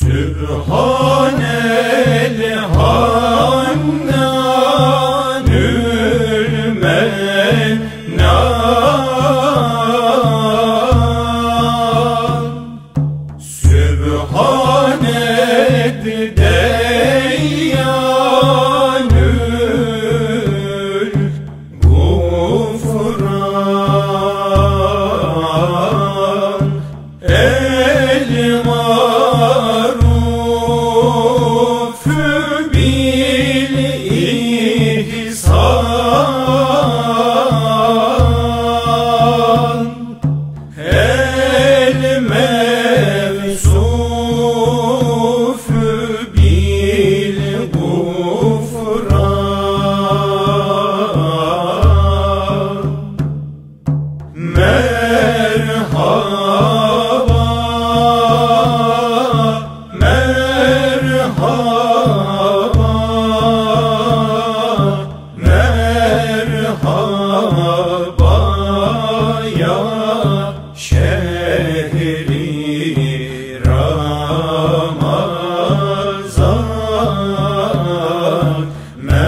Sübhanel hamna nülmenna Sübhanel deyyanül gufran. Elma sana.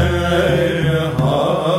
merhaba.